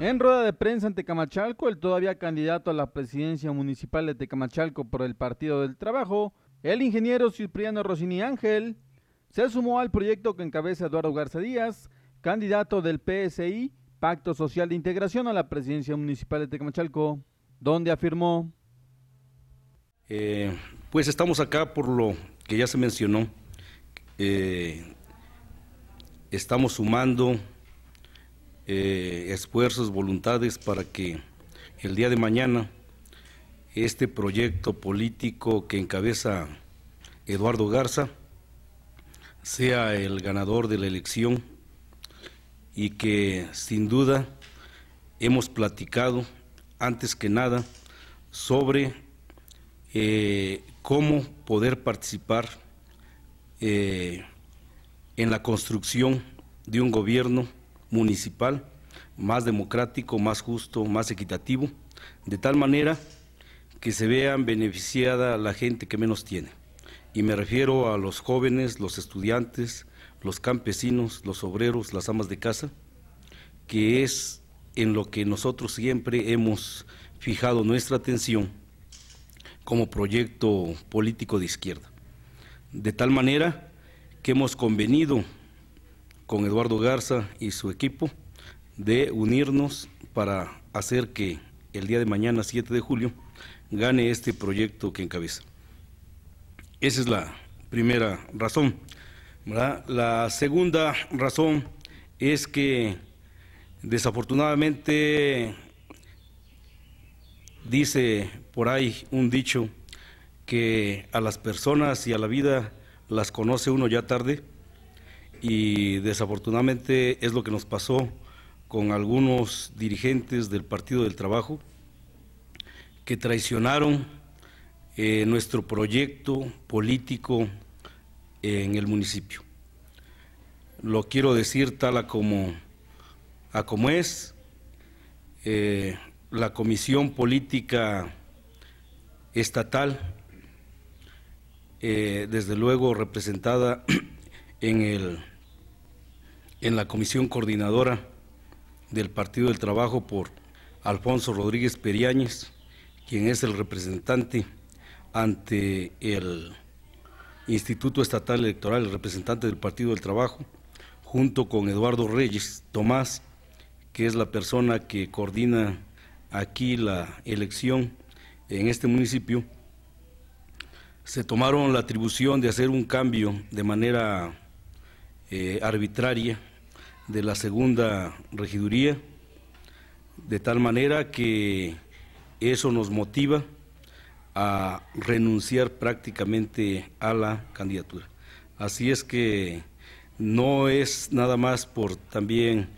En rueda de prensa en Tecamachalco, el todavía candidato a la presidencia municipal de Tecamachalco por el Partido del Trabajo, el ingeniero Cipriano Rossini Ángel, se sumó al proyecto que encabeza Eduardo Garza Díaz, candidato del PSI, Pacto Social de Integración a la presidencia municipal de Tecamachalco, donde afirmó. Eh, pues estamos acá por lo que ya se mencionó. Eh, estamos sumando eh, esfuerzos, voluntades para que el día de mañana este proyecto político que encabeza Eduardo Garza sea el ganador de la elección y que sin duda hemos platicado antes que nada sobre eh, cómo poder participar eh, en la construcción de un gobierno municipal más democrático, más justo, más equitativo, de tal manera que se vean beneficiada la gente que menos tiene. Y me refiero a los jóvenes, los estudiantes, los campesinos, los obreros, las amas de casa, que es en lo que nosotros siempre hemos fijado nuestra atención como proyecto político de izquierda. De tal manera que hemos convenido con Eduardo Garza y su equipo de unirnos para hacer que el día de mañana, 7 de julio, gane este proyecto que encabeza. Esa es la primera razón. La segunda razón es que desafortunadamente dice por ahí un dicho que a las personas y a la vida las conoce uno ya tarde y desafortunadamente es lo que nos pasó con algunos dirigentes del Partido del Trabajo que traicionaron eh, nuestro proyecto político en el municipio. Lo quiero decir tal a como, a es. Eh, la Comisión Política Estatal, eh, desde luego representada en el en la comisión coordinadora del Partido del Trabajo por Alfonso Rodríguez Periáñez, quien es el representante ante el Instituto Estatal Electoral, el representante del Partido del Trabajo, junto con Eduardo Reyes Tomás, que es la persona que coordina aquí la elección en este municipio, se tomaron la atribución de hacer un cambio de manera eh, arbitraria de la segunda regiduría, de tal manera que eso nos motiva a renunciar prácticamente a la candidatura. Así es que no es nada más por también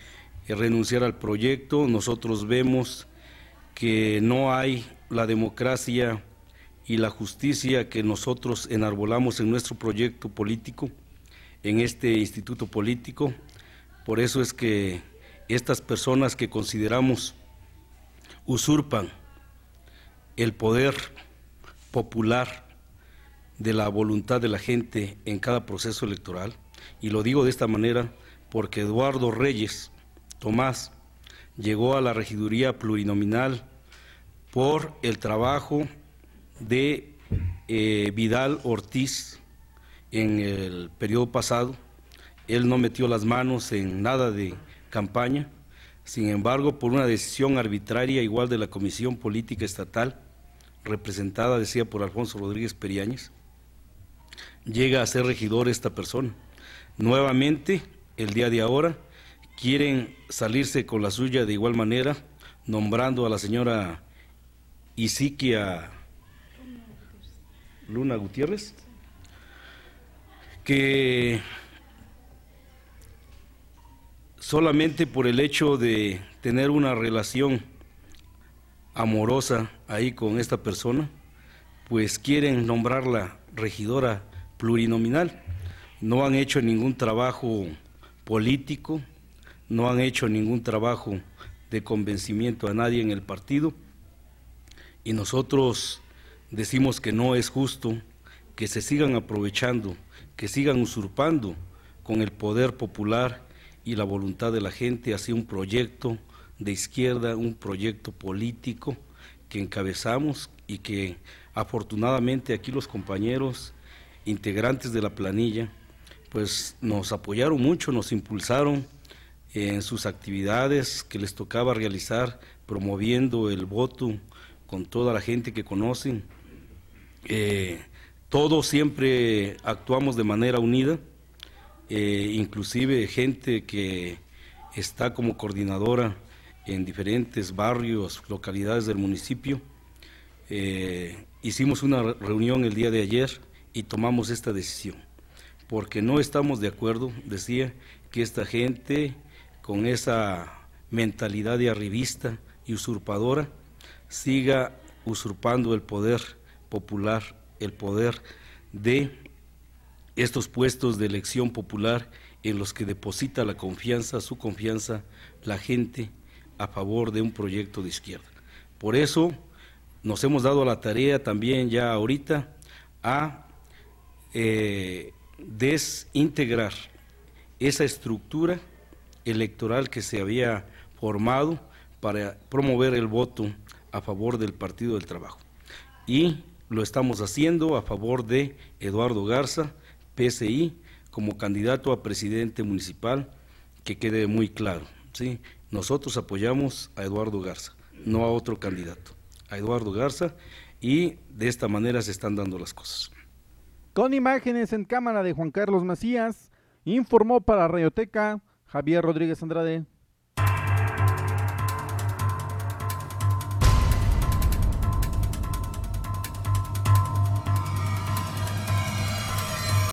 renunciar al proyecto, nosotros vemos que no hay la democracia y la justicia que nosotros enarbolamos en nuestro proyecto político, en este instituto político, por eso es que estas personas que consideramos usurpan el poder popular de la voluntad de la gente en cada proceso electoral, y lo digo de esta manera porque Eduardo Reyes Tomás llegó a la regiduría plurinominal por el trabajo de eh, Vidal Ortiz en el periodo pasado él no metió las manos en nada de campaña, sin embargo, por una decisión arbitraria igual de la Comisión Política Estatal, representada, decía, por Alfonso Rodríguez Periáñez, llega a ser regidor esta persona. Nuevamente, el día de ahora, quieren salirse con la suya de igual manera, nombrando a la señora Isiquia Luna Gutiérrez, que solamente por el hecho de tener una relación amorosa ahí con esta persona, pues quieren nombrarla regidora plurinominal. No han hecho ningún trabajo político, no han hecho ningún trabajo de convencimiento a nadie en el partido y nosotros decimos que no es justo que se sigan aprovechando, que sigan usurpando con el poder popular y la voluntad de la gente hacia un proyecto de izquierda, un proyecto político que encabezamos y que afortunadamente aquí los compañeros integrantes de la planilla pues nos apoyaron mucho, nos impulsaron en sus actividades que les tocaba realizar promoviendo el voto con toda la gente que conocen. Eh, todos siempre actuamos de manera unida, eh, inclusive gente que está como coordinadora en diferentes barrios, localidades del municipio. Eh, hicimos una reunión el día de ayer y tomamos esta decisión, porque no estamos de acuerdo, decía, que esta gente con esa mentalidad de arribista y usurpadora siga usurpando el poder popular el poder de estos puestos de elección popular en los que deposita la confianza, su confianza, la gente a favor de un proyecto de izquierda. Por eso nos hemos dado la tarea también ya ahorita a eh, desintegrar esa estructura electoral que se había formado para promover el voto a favor del Partido del Trabajo. Y lo estamos haciendo a favor de Eduardo Garza, PSI, como candidato a presidente municipal, que quede muy claro. ¿sí? Nosotros apoyamos a Eduardo Garza, no a otro candidato, a Eduardo Garza, y de esta manera se están dando las cosas. Con imágenes en cámara de Juan Carlos Macías, informó para Radioteca Javier Rodríguez Andrade.